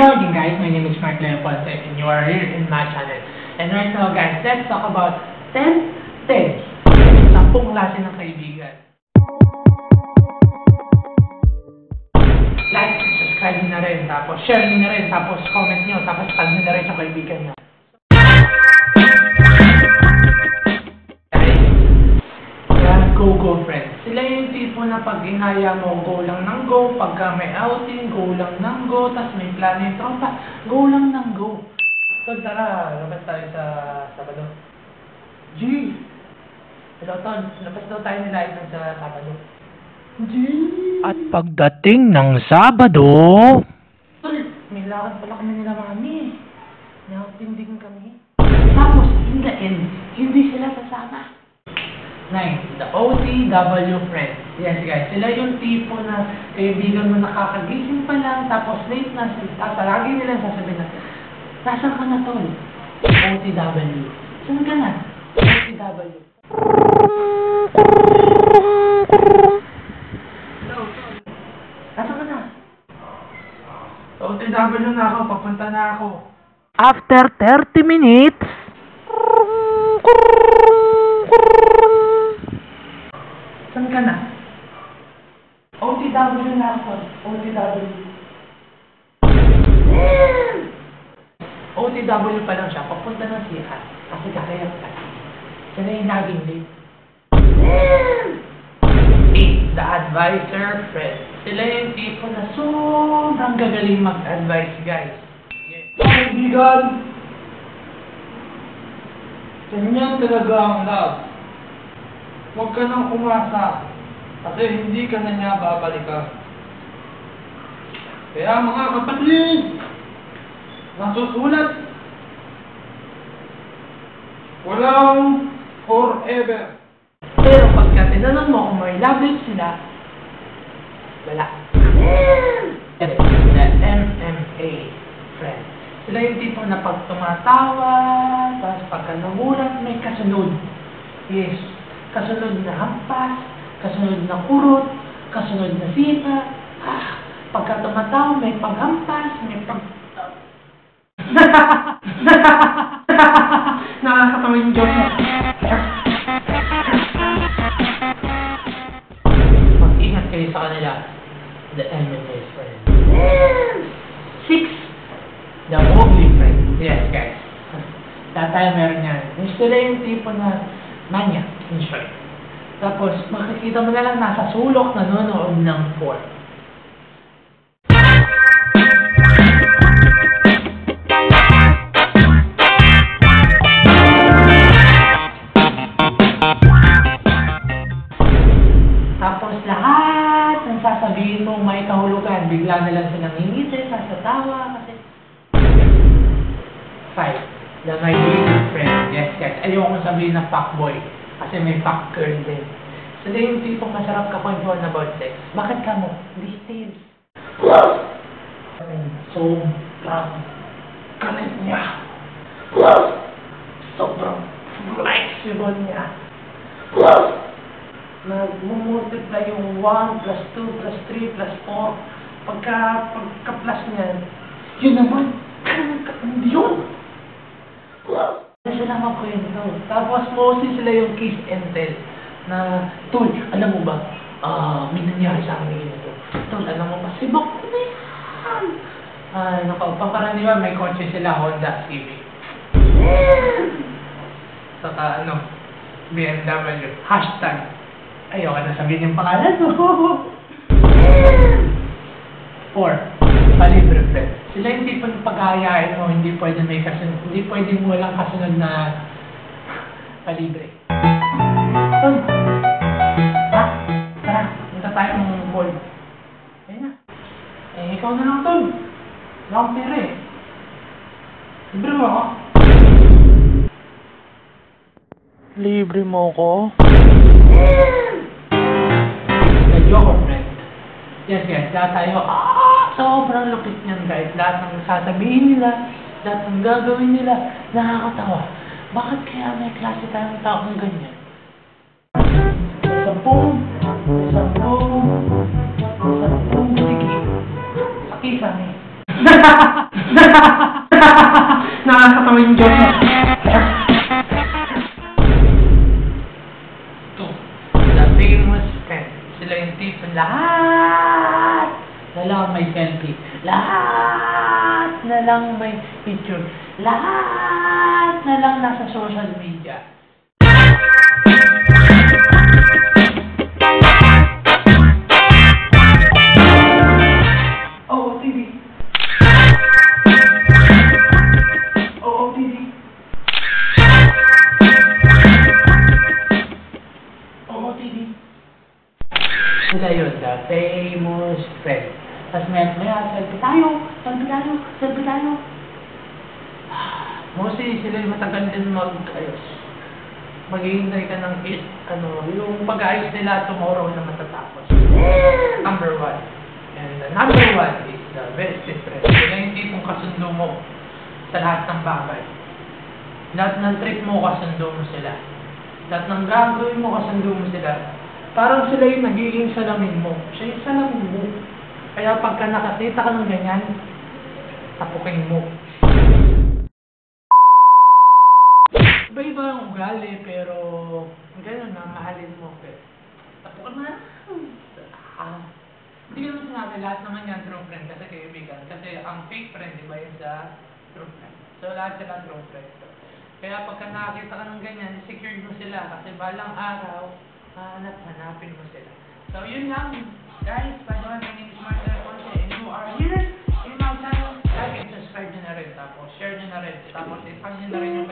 morning guys, my name is Mark Leopold and you are here in my channel. And right now guys, let's talk about 10 things. Sampung klase ng kaibigan. Like, subscribe nyo na rin, tapos share nyo na rin, tapos comment nyo, tapos tag nyo na rin sa kaibigan nyo. Tipo na pag inaya mo, go lang ng go. Pagka may outing, go lang ng go. Tapos may plano yung tropa, go lang ng go. So tara, labas tayo sa Sabado. G! Hello Ton, labas daw tayo ni Live sa Sabado. G! At pagdating ng Sabado, Tol, may lakad pala kami nila mami. Nauting din kami. Tapos, in the end, hindi sila sasama. Nine, the OTW friends. Yes guys, sila yung tipo na kaibigan mo nakakagising pa lang, tapos late na, tapos lagi nila sasabihin na, Nasaan ka na tol? OTW. Saan ka na? OTW. Nasaan ka na? Sa OTW na ako, papunta na ako. after 30 minutes, ka na? OTW na ako. OTW. OTW pa lang siya. Papunta ng sikat. Kasi kakayap ka. Siya na yung naging late. The advisor friend. Sila yung tipo na sobrang gagaling mag-advise, guys. Kaibigan! Ganyan talaga ang love. Huwag ka nang umasa. Kasi hindi ka na niya babalikan. Kaya mga kapatid, nasusulat, walang forever. Pero pagka tinanong mo kung may life sila, wala. The MMA friend. Sila yung tipo na pag tumatawa, tapos pagka nagulat, may kasunod. Yes, kasunod na hampas, kasunod na kurot, kasunod na sita. Ah, pagka tumatawa, may paghampas, may pag... Nakakatawa yung joke na. Mag-ingat kayo sa kanila. The MMA friend. Six. The ugly friend. Yes, guys. Tayo meron yan. Yung sila yung tipo na manya, in. Tapos, makikita mo na lang nasa sulok nanonood ng porn. Tapos lahat ng sasabihin mo may kahulugan, bigla na lang silang ngingiti, sasatawa, kasi... Five, the my friend. Yes, guys. Ayoko sabihin na fuckboy. Kasi may fuck girl din. Sila yung tipong masarap ka kwentuhan about sex. Bakit ka mo? Details. Sobrang galit niya. Sobrang flexible niya. Nag-multiply yung 1 plus 2 plus 3 plus 4. Pagka, pagka-plus niyan, yun naman, hindi yun. Hindi sila makwento. Tapos mostly sila yung kiss and tell. Na, Tol, alam mo ba, ah, may nangyari sa amin ito. Tol, alam mo ba, si Bok na yan. Ay, naku, paparaniwan, may kotse sila, Honda Civic. Saka ano, BMW. Hashtag. Ayoko na sabihin yung pangalan mo. Four. Palibre friend. Sila yung tipo ng paghahayain mo, hindi pwede may kasunod, hindi pwede mo walang kasunod na palibre. Tol. Ha? Tara, punta tayo ng mall. Ayun na. Eh, ikaw na lang, Tol. Wala akong pera eh. Libre mo ako. libre mo ko. Ayoko, friend. Yes, guys. Lahat tayo, ah, Sobrang lupit niyan guys. Lahat ng sasabihin nila, lahat ng gagawin nila, nakakatawa. Bakit kaya may klase tayong taong ganyan? Sampung, sampung, sampung sige. Pakisa niya. Eh. Nakakatawa yung joke na lang may selfie. Lahat na lang may picture. Lahat na lang nasa social media. Yun, the famous friend. Tapos may maya, selfie tayo, selfie tayo, selfie tayo. Mostly sila yung matagal din mag-ayos. Maghihintay ka ng is, ano, yung pag-ayos nila tomorrow na matatapos. Number one. And the number one is the best friend. Sila yung tipong kasundo mo sa lahat ng bagay. Lahat ng trip mo, kasundo mo sila. Lahat ng gagawin mo, kasundo mo sila. Parang sila yung nagiging salamin mo. Siya yung salamin mo. Kaya pagka nakakita ka ng ganyan, tapukin mo. Iba-iba ang ugali, pero gano'n na, mahalin mo. Pero, tapukan mo na. Ah. Hindi naman sinabi lahat naman yan true friend kasi kaibigan. Kasi ang fake friend, iba yun sa true friend. So lahat sila true friend. Kaya pagka nakakita ka ng ganyan, secured mo sila kasi balang araw, hanap hanapin mo sila. So yun lang, guys. By the way, my name is Marcel Ponce and you are here na rin. Tapos share nyo na rin. Tapos i-fan nyo na rin yung